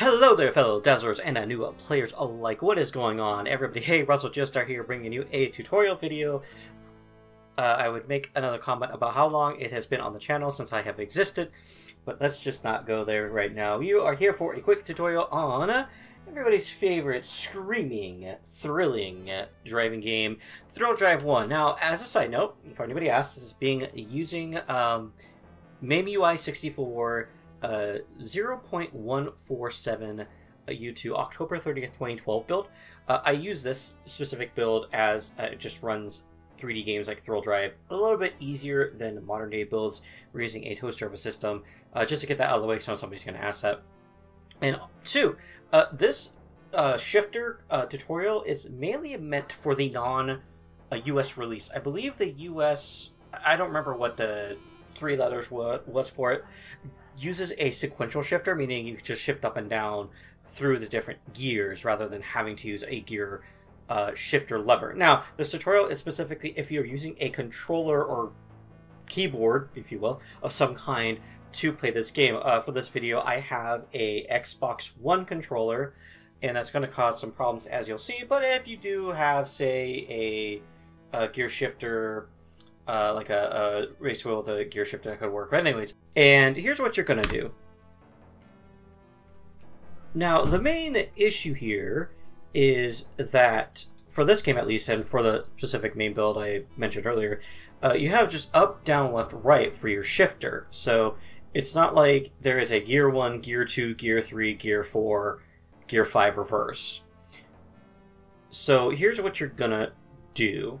Hello there, fellow dazzlers and new players alike. What is going on, everybody? Hey, Razzle Joestar here, bringing you a tutorial video. Uh, I would make another comment about how long it has been on the channel since I have existed, but let's just not go there right now. You are here for a quick tutorial on everybody's favorite screaming, thrilling driving game, Thrill Drive 1. Now, as a side note, if anybody asks, this is being using um, MAME 64 uh, 0.147 U2 October 30th, 2012 build. Uh, I use this specific build as uh, it just runs 3D games like Thrill Drive a little bit easier than modern day builds. We're using a toaster of a system uh, just to get that out of the way so somebody's going to ask that. And two, uh, this uh, shifter uh, tutorial is mainly meant for the non US release. I believe the US, I don't remember what the three letters was for it, uses a sequential shifter, meaning you can just shift up and down through the different gears rather than having to use a gear uh, shifter lever. Now, this tutorial is specifically if you're using a controller or keyboard, if you will, of some kind to play this game. Uh, for this video, I have a Xbox One controller, and that's going to cause some problems as you'll see. But if you do have, say, a, a gear shifter uh, like a, a race wheel with a gear shifter that could work. But anyways, and here's what you're to do. Now, the MAME issue here is that, for this game at least, and for the specific main build I mentioned earlier, uh, you have just up, down, left, right for your shifter. So it's not like there is a gear 1, gear 2, gear 3, gear 4, gear 5 reverse. So here's what you're to do.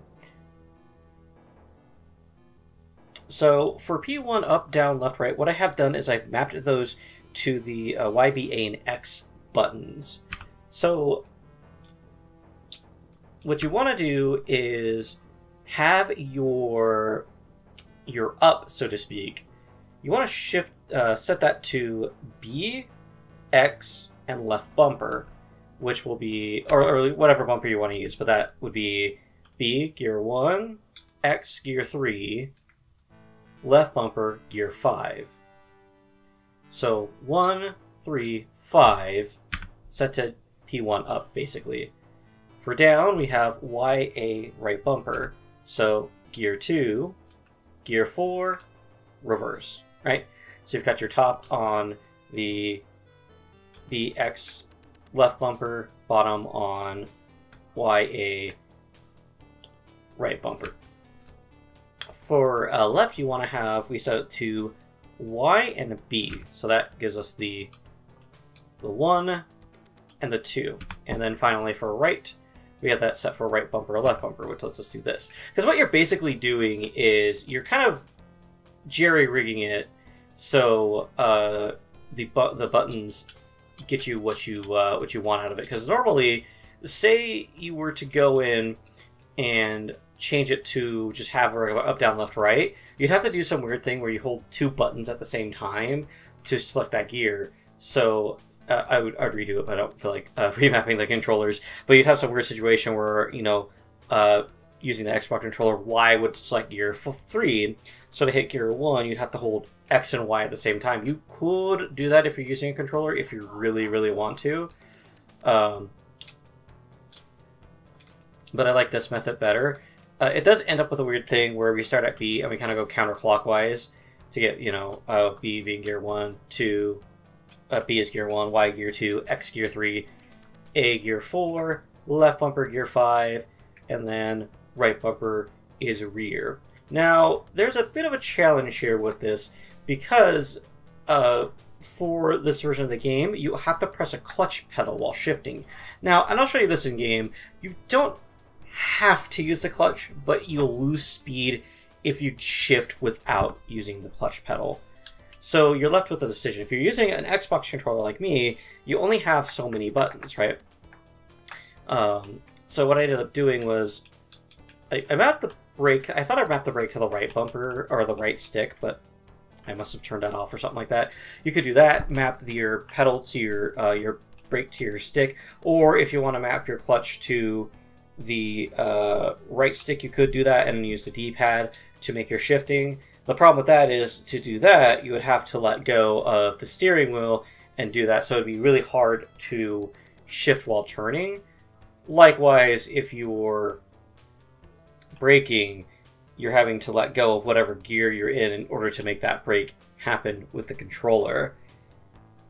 So for P1 up, down, left, right, what I have done is I've mapped those to the uh, Y, B, A, and X buttons. So what you want to do is have your your up, so to speak. You want to shift uh, set that to B, X, and left bumper, which will be or, or whatever bumper you want to use, but that would be B gear one, X gear three, left bumper, gear 5. So 1, 3, 5, set to P1 up, basically. For down, we have YA right bumper. So gear 2, gear 4, reverse, right? So you've got your top on the BX left bumper, bottom on YA right bumper for uh, left, you want to have, we set it to Y and B. So that gives us the, the 1 and the 2. And then finally for right, we have that set for right bumper or left bumper, which lets us do this. Because what you're basically doing is you're kind of jerry-rigging it so uh, the, bu the buttons get you what you uh, what you want out of it. Because normally, say you were to go in and change it to just have a regular up, down, left, right, you'd have to do some weird thing where you hold two buttons at the same time to select that gear. So uh, I would I'd redo it, but I don't feel like uh, remapping the controllers. But you'd have some weird situation where you know uh, using the Xbox controller, Y would select gear for three. So to hit gear one, you'd have to hold X and Y at the same time. You could do that if you're using a controller if you really really want to. Um, but I like this method better. Uh, it does end up with a weird thing where we start at B and we kind of go counterclockwise to get, you know, uh, B being gear 1, 2, uh, B is gear 1, Y gear 2, X gear 3, A gear 4, left bumper gear 5, and then right bumper is rear. Now, there's a bit of a challenge here with this because uh, for this version of the game, you have to press a clutch pedal while shifting. Now, and I'll show you this in game, you don't have to use the clutch, but you'll lose speed if you shift without using the clutch pedal. So you're left with a decision. If you're using an Xbox controller like me, you only have so many buttons, right? Um, so what I ended up doing was I, I mapped the brake. I thought I mapped the brake to the right bumper or the right stick, but I must have turned that off or something like that. You could do that. Map the, your pedal to your uh, your brake to your stick, or if you want to map your clutch to the uh, right stick, you could do that and use the D-pad to make your shifting. The problem with that is to do that, you would have to let go of the steering wheel and do that. So it'd be really hard to shift while turning. Likewise, if you're braking, you're having to let go of whatever gear you're in in order to make that brake happen with the controller.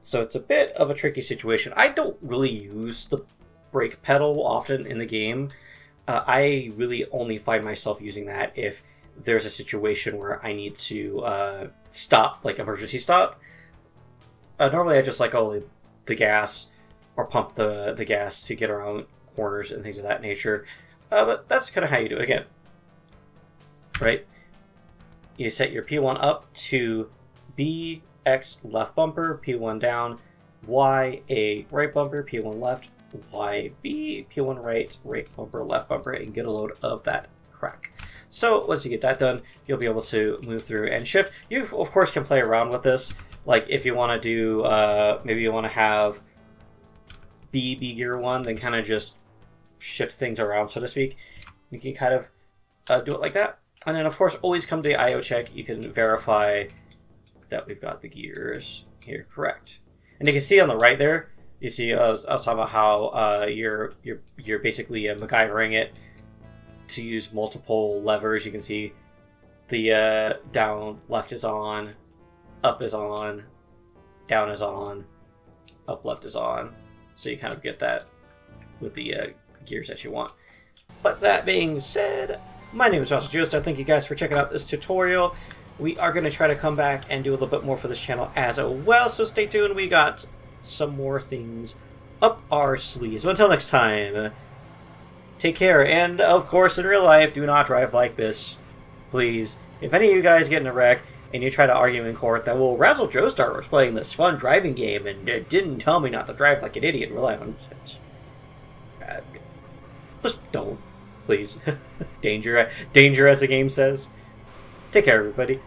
So it's a bit of a tricky situation. I don't really use the brake pedal often in the game. Uh, I really only find myself using that if there's a situation where I need to uh, stop, like emergency stop. Uh, normally, I just like all the, the gas or pump the, the gas to get around corners and things of that nature. Uh, but that's kind of how you do it again. Right? You set your P1 up to B, X left bumper, P1 down, Y, A right bumper, P1 left, Y, B, P1 right, right bumper, left bumper, and get a load of that crack. So once you get that done, you'll be able to move through and shift. You, of course, can play around with this. Like if you want to do, uh, maybe you want to have B, B gear one, then kind of just shift things around, so to speak. You can kind of uh, do it like that. And then, of course, always come to the IO check. You can verify that we've got the gears here correct. And you can see on the right there, you see I was, talking about how uh, you're you're you're basically uh, MacGyvering it to use multiple levers. You can see the uh, down left is on, up is on, down is on, up left is on. So you kind of get that with the uh, gears that you want. But that being said, my name is Josh Joestar. Thank you guys for checking out this tutorial. We are going to try to come back and do a little bit more for this channel as well, so stay tuned. We got some more things up our sleeves. So until next time, take care. And, of course, in real life, do not drive like this. Please. If any of you guys get in a wreck and you try to argue in court that, well, Razzle Joestar was playing this fun driving game and uh, didn't tell me not to drive like an idiot in real life, just don't please. danger, danger, as the game says. Take care, everybody.